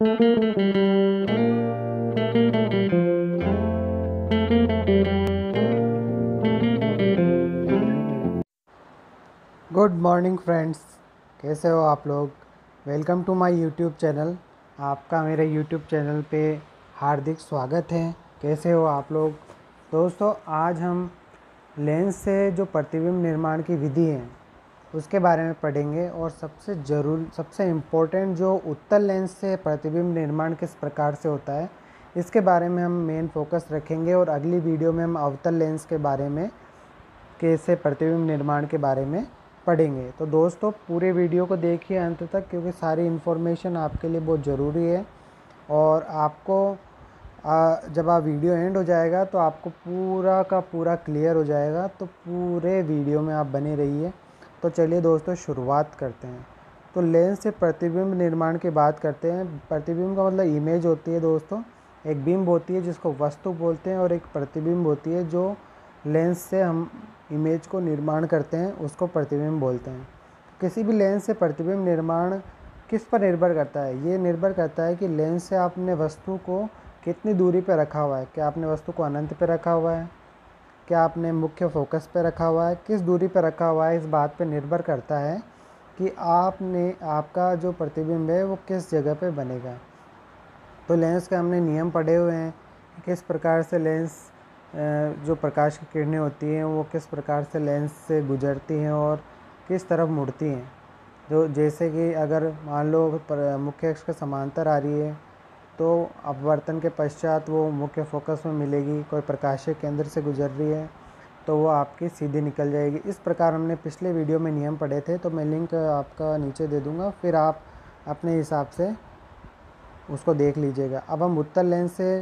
Good morning friends कैसे हो आप लोग? Welcome to my YouTube channel आपका मेरे यूट्यूब चैनल पे हार्दिक स्वागत है। कैसे हो आप लोग? दोस्तों, आज हम लेंस से जो प्रतिबिंब निर्माण की विधि है उसके बारे में पढ़ेंगे और सबसे ज़रूर, सबसे इम्पोर्टेंट जो उत्तल लेंस से प्रतिबिंब निर्माण किस प्रकार से होता है, इसके बारे में हम मेन फोकस रखेंगे और अगली वीडियो में हम अवतल लेंस के बारे में कैसे प्रतिबिंब निर्माण के बारे में पढ़ेंगे। तो दोस्तों, पूरे वीडियो को देखिए अंत तक, क्योंकि सारी इन्फॉर्मेशन आपके लिए बहुत ज़रूरी है और आपको जब आप वीडियो एंड हो जाएगा तो आपको पूरा का पूरा क्लियर हो जाएगा तो पूरे वीडियो में आप बने रहिए। तो चलिए दोस्तों, शुरुआत करते हैं। तो लेंस से प्रतिबिंब निर्माण की बात करते हैं। प्रतिबिंब का मतलब इमेज होती है दोस्तों। एक बिंब होती है जिसको वस्तु बोलते हैं और एक प्रतिबिंब होती है जो लेंस से हम इमेज को निर्माण करते हैं, उसको प्रतिबिंब बोलते हैं। किसी भी लेंस से प्रतिबिंब निर्माण किस पर निर्भर करता है? ये निर्भर करता है कि लेंस से आपने वस्तु को कितनी दूरी पर रखा हुआ है। क्या आपने वस्तु को अनंत पर रखा हुआ है? क्या आपने मुख्य फोकस पर रखा हुआ है? किस दूरी पर रखा हुआ है? इस बात पर निर्भर करता है कि आपने, आपका जो प्रतिबिंब है, वो किस जगह पे बनेगा। तो लेंस के हमने नियम पढ़े हुए हैं किस प्रकार से लेंस जो प्रकाश की किरणें होती हैं, वो किस प्रकार से लेंस से गुजरती हैं और किस तरफ़ मुड़ती हैं। जो जैसे कि अगर मान लो मुख्य अक्ष के समांतर आ रही है तो अपवर्तन के पश्चात वो मुख्य फोकस में मिलेगी, कोई प्रकाशीय केंद्र से गुजर रही है तो वो आपकी सीधी निकल जाएगी। इस प्रकार हमने पिछले वीडियो में नियम पढ़े थे तो मैं लिंक आपका नीचे दे दूँगा, फिर आप अपने हिसाब से उसको देख लीजिएगा। अब हम उत्तर लेंस से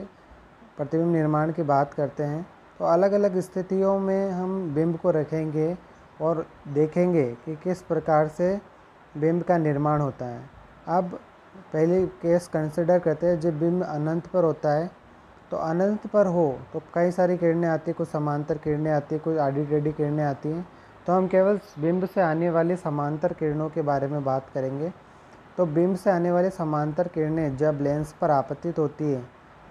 प्रतिबिंब निर्माण की बात करते हैं तो अलग अलग स्थितियों में हम बिंब को रखेंगे और देखेंगे कि किस प्रकार से बिंब का निर्माण होता है। अब पहले केस कंसिडर करते हैं। जब बिंब अनंत पर होता है तो अनंत पर हो तो कई सारी किरणें आती हैं। कुछ समांतर किरणें आती हैं, कुछ आडी टेढ़ी किरणें आती हैं। तो हम केवल बिंब से आने वाली समांतर किरणों के बारे में बात करेंगे। तो बिंब से आने वाली समांतर किरणें जब लेंस पर आपतित होती है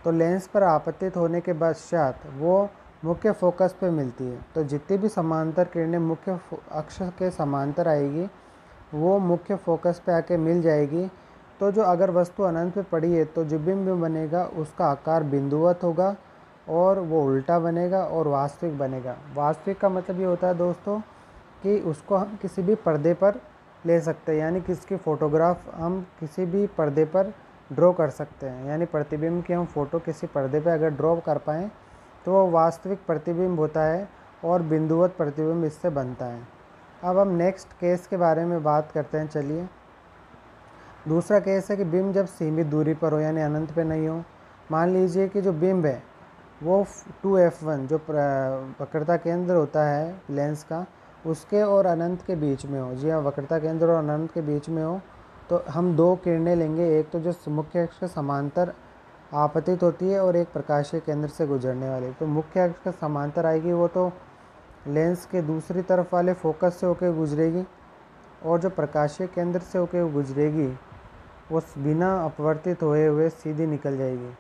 तो लेंस पर आपतित होने के पश्चात वो मुख्य फोकस पे मिलती है। तो जितनी भी समांतर किरणें मुख्य अक्ष के समांतर आएगी, वो मुख्य फोकस पे आके मिल जाएगी। तो जो अगर वस्तु अनंत पे पड़ी है तो जो बिंब बनेगा, उसका आकार बिंदुवत होगा और वो उल्टा बनेगा और वास्तविक बनेगा। वास्तविक का मतलब ये होता है दोस्तों कि उसको हम किसी भी पर्दे पर ले सकते हैं, यानी किसकी फ़ोटोग्राफ हम किसी भी पर्दे पर ड्रॉ कर सकते हैं। यानी प्रतिबिंब की हम फ़ोटो किसी पर्दे पर अगर ड्रॉ कर पाएँ तो वो वास्तविक प्रतिबिंब होता है और बिंदुवत प्रतिबिंब इससे बनता है। अब हम नेक्स्ट केस के बारे में बात करते हैं, चलिए। दूसरा केस है कि बिंब जब सीमित दूरी पर हो, यानी अनंत पे नहीं हो, मान लीजिए कि जो बिंब है, वो टू एफ़ वन, जो वक्रता केंद्र होता है लेंस का, उसके और अनंत के बीच में हो। जी हाँ वक्रता केंद्र और अनंत के बीच में हो तो हम दो किरणें लेंगे, एक तो जो मुख्य अक्ष के समांतर आपतित होती है और एक प्रकाशीय केंद्र से गुजरने वाली तो मुख्य अक्ष के समांतर आएगी, वो तो लेंस के दूसरी तरफ़ वाले फोकस से होकर गुजरेगी और जो प्रकाशीय केंद्र से होकर गुजरेगी वो बिना अपवर्तित हुए हुए सीधी निकल जाएगी।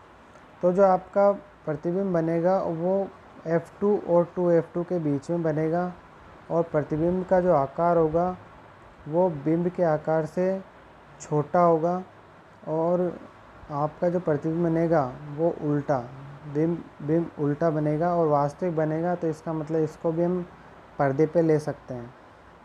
तो जो आपका प्रतिबिंब बनेगा, वो F2 और 2F2 के बीच में बनेगा और प्रतिबिंब का जो आकार होगा, वो बिंब के आकार से छोटा होगा और आपका जो प्रतिबिंब बनेगा, वो उल्टा, बिंब बिंब उल्टा बनेगा और वास्तविक बनेगा तो इसका मतलब इसको भी हम पर्दे पे ले सकते हैं।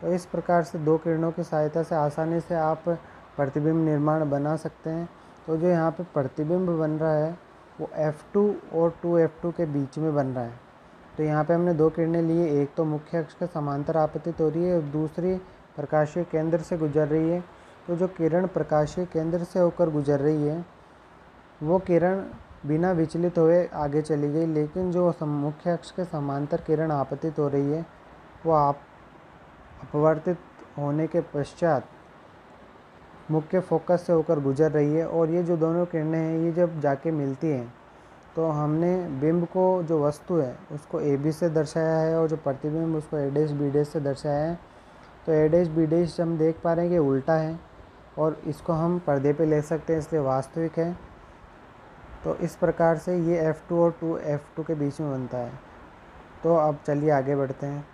तो इस प्रकार से दो किरणों की सहायता से आसानी से आप प्रतिबिंब निर्माण बना सकते हैं। तो जो यहाँ पे प्रतिबिंब बन रहा है, वो F2 और 2F2 के बीच में बन रहा है। तो यहाँ पे हमने दो किरणें लिए एक तो मुख्य अक्ष के समांतर आपतित हो रही है और दूसरी प्रकाशीय केंद्र से गुजर रही है। तो जो किरण प्रकाशीय केंद्र से होकर गुजर रही है, वो किरण बिना विचलित हुए आगे चली गई, लेकिन जो मुख्य अक्ष के समांतर किरण आपतित हो रही है, वो आप, अपवर्तित होने के पश्चात मुख्य फोकस से होकर गुजर रही है और ये जो दोनों किरणें हैं, ये जब जाके मिलती हैं तो हमने बिंब को जो वस्तु है, उसको ए बी से दर्शाया है और जो प्रतिबिंब, उसको ए डेश बी डेश से दर्शाया है। तो ए डेश बी डेश हम देख पा रहे हैं कि उल्टा है और इसको हम पर्दे पे ले सकते हैं, इसलिए वास्तविक है। तो इस प्रकार से ये F2 और 2 F2 के बीच में बनता है। तो अब चलिए आगे बढ़ते हैं।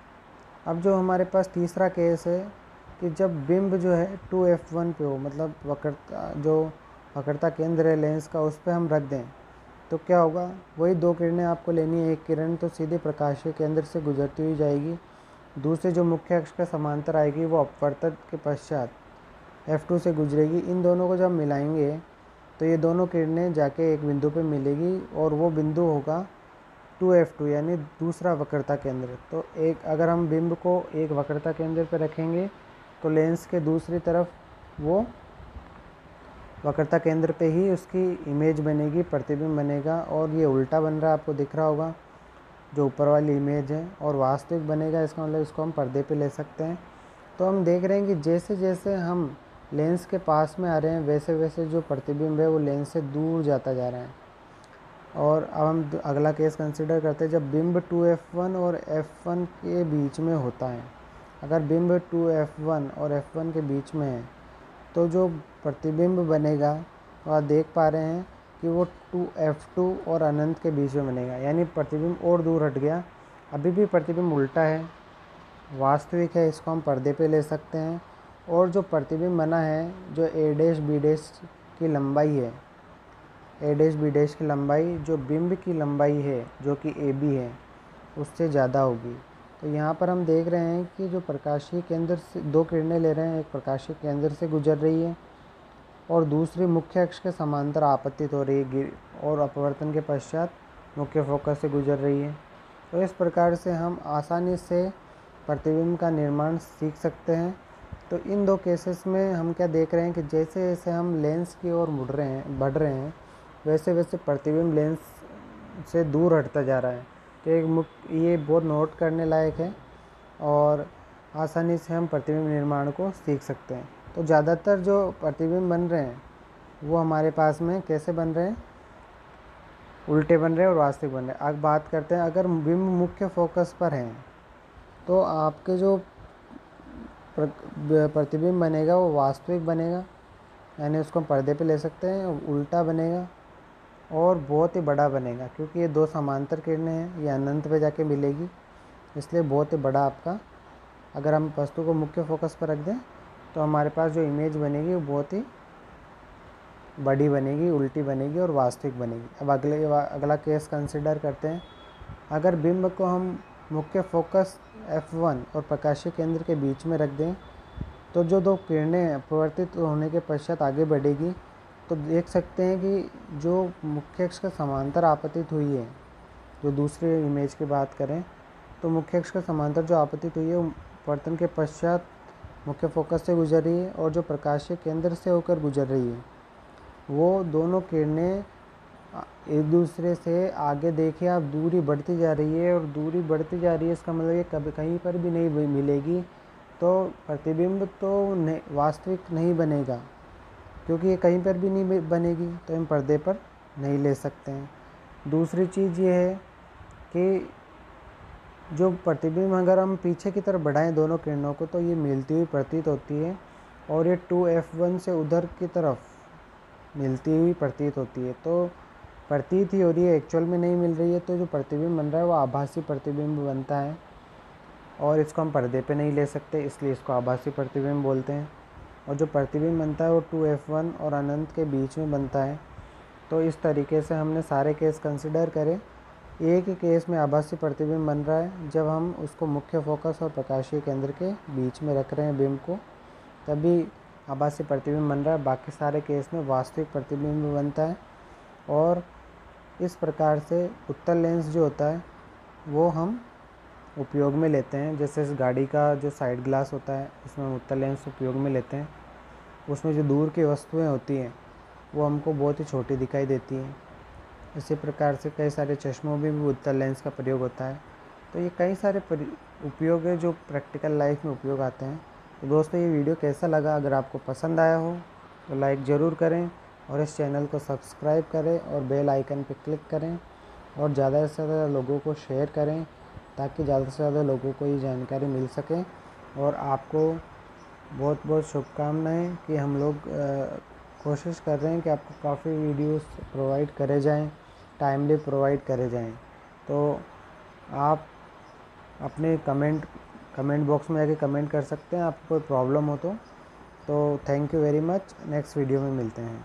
अब जो हमारे पास तीसरा केस है कि जब बिंब जो है 2F1 पे हो मतलब वक्रता, जो वक्रता केंद्र है लेंस का, उस पर हम रख दें तो क्या होगा? वही दो किरणें आपको लेनी है, एक किरण तो सीधे प्रकाशीय केंद्र से गुजरती हुई जाएगी, दूसरी जो मुख्य अक्ष का समांतर आएगी, वो अपवर्तक के पश्चात F2 से गुजरेगी। इन दोनों को जब मिलाएँगे तो ये दोनों किरणें जाके एक बिंदु पे मिलेगी और वो बिंदु होगा 2F2 यानी दूसरा वक्रता केंद्र। तो एक, अगर हम बिंब को एक वक्रता केंद्र पर रखेंगे तो लेंस के दूसरी तरफ़ वो वक्रता केंद्र पे ही उसकी इमेज बनेगी, प्रतिबिंब बनेगा और ये उल्टा बन रहा है, आपको दिख रहा होगा, जो ऊपर वाली इमेज है और वास्तविक बनेगा, इसका मतलब इसको हम पर्दे पे ले सकते हैं। तो हम देख रहे हैं कि जैसे जैसे हम लेंस के पास में आ रहे हैं, वैसे वैसे जो प्रतिबिंब है वो लेंस से दूर जाता जा रहा है। और अब हम अगला केस कंसिडर करते हैं, जब बिंब 2f1 और f1 के बीच में होता है। अगर बिंब 2f1 और f1 के बीच में है तो जो प्रतिबिंब बनेगा वो आप देख पा रहे हैं कि वो टू एफ़ टू और अनंत के बीच में बनेगा। यानी प्रतिबिंब और दूर हट गया। अभी भी प्रतिबिंब उल्टा है। वास्तविक है, इसको हम पर्दे पे ले सकते हैं। और जो प्रतिबिंब बना है, जो ए डैश बी डैश की लंबाई है ए डैश बी डैश की लंबाई, जो बिंब की लंबाई है, जो कि ए बी है, उससे ज़्यादा होगी। तो यहाँ पर हम देख रहे हैं कि जो प्रकाशीय केंद्र से, दो किरणें ले रहे हैं, एक प्रकाशीय केंद्र से गुजर रही है और दूसरी मुख्य अक्ष के समांतर आपतित हो रही है और अपवर्तन के पश्चात मुख्य फोकस से गुजर रही है। तो इस प्रकार से हम आसानी से प्रतिबिंब का निर्माण सीख सकते हैं। तो इन दो केसेस में हम क्या देख रहे हैं कि जैसे जैसे हम लेंस की ओर मुड़ रहे हैं, बढ़ रहे हैं, वैसे वैसे प्रतिबिंब लेंस से दूर हटता जा रहा है। तो एक मुख्य ये बहुत नोट करने लायक है और आसानी से हम प्रतिबिंब निर्माण को सीख सकते हैं। तो ज़्यादातर जो प्रतिबिंब बन रहे हैं, वो हमारे पास में कैसे बन रहे हैं? उल्टे बन रहे हैं और वास्तविक बन रहे हैं। अब बात करते हैं, अगर बिंब मुख्य फोकस पर हैं तो आपके जो प्रतिबिंब बनेगा, वो वास्तविक बनेगा, यानी उसको हम पर्दे पे ले सकते हैं, उल्टा बनेगा और बहुत ही बड़ा बनेगा, क्योंकि ये दो समांतर किरणें हैं, ये अनंत पे जाके मिलेगी, इसलिए बहुत ही बड़ा आपका। अगर हम वस्तु को मुख्य फोकस पर रख दें तो हमारे पास जो इमेज बनेगी, वो बहुत ही बड़ी बनेगी, उल्टी बनेगी और वास्तविक बनेगी। अब अगले, अगला केस कंसिडर करते हैं। अगर बिंब को हम मुख्य फोकस F1 और प्रकाशीय केंद्र के बीच में रख दें तो जो दो किरणें अपवर्तित होने के पश्चात आगे बढ़ेगी तो देख सकते हैं कि जो मुख्य अक्ष का समांतर आपतित हुई है, जो दूसरे इमेज की बात करें तो मुख्य अक्ष का समांतर जो आपतित हुई है वर्तन के पश्चात मुख्य फोकस से गुजर रही है और जो प्रकाशीय केंद्र से होकर गुजर रही है। वो दोनों किरणें एक दूसरे से आगे देखिए आप दूरी बढ़ती जा रही है और दूरी बढ़ती जा रही है, इसका मतलब ये कभी कहीं पर भी नहीं मिलेगी तो प्रतिबिंब तो वास्तविक नहीं बनेगा। क्योंकि ये कहीं पर भी नहीं बनेगी तो हम पर्दे पर नहीं ले सकते हैं। दूसरी चीज़ ये है कि जो प्रतिबिंब अगर हम पीछे की तरफ़ बढ़ाएँ दोनों किरणों को तो ये मिलती हुई प्रतीत होती है और ये टू एफ़ वन से उधर की तरफ़ मिलती हुई प्रतीत होती है। तो प्रतीत ही हो रही है एक्चुअल में नहीं मिल रही है तो जो प्रतिबिंब बन रहा है वो आभासी प्रतिबिंब बनता है और इसको हम पर्दे पे नहीं ले सकते, इसलिए इसको आभासी प्रतिबिंब बोलते हैं। और जो प्रतिबिंब बनता है वो टू एफ़ वन और अनंत के बीच में बनता है। तो इस तरीके से हमने सारे केस कंसिडर करें। एक ही केस में आभासी प्रतिबिंब बन रहा है, जब हम उसको मुख्य फोकस और प्रकाशीय केंद्र के बीच में रख रहे हैं बिंब को, तभी आभासी प्रतिबिंब बन रहा है। बाकी सारे केस में वास्तविक प्रतिबिंब बनता है और इस प्रकार से उत्तर लेंस जो होता है, वो हम उपयोग में लेते हैं। जैसे इस गाड़ी का जो साइड ग्लास होता है उसमें उत्तर लेंस उपयोग में लेते हैं। उसमें जो दूर की वस्तुएँ होती हैं, वो हमको बहुत ही छोटी दिखाई देती हैं। इसी प्रकार से कई सारे चश्मों में भी उत्तर लेंस का प्रयोग होता है। तो ये कई सारे उपयोग है जो प्रैक्टिकल लाइफ में उपयोग आते हैं। तो दोस्तों, ये वीडियो कैसा लगा? अगर आपको पसंद आया हो तो लाइक ज़रूर करें और इस चैनल को सब्सक्राइब करें और बेल आइकन पर क्लिक करें और ज़्यादा से ज़्यादा लोगों को शेयर करें। ताकि ज़्यादा से ज़्यादा लोगों को ये जानकारी मिल सके और आपको बहुत बहुत शुभकामनाएँ कि हम लोग कोशिश कर रहे हैं कि आपको काफ़ी वीडियोस प्रोवाइड करे जाएँ, टाइमली प्रोवाइड करे जाएँ। तो आप अपने कमेंट कमेंट बॉक्स में जाके कमेंट कर सकते हैं, आपको कोई प्रॉब्लम हो तो। तो thank you very much, next video में मिलते हैं।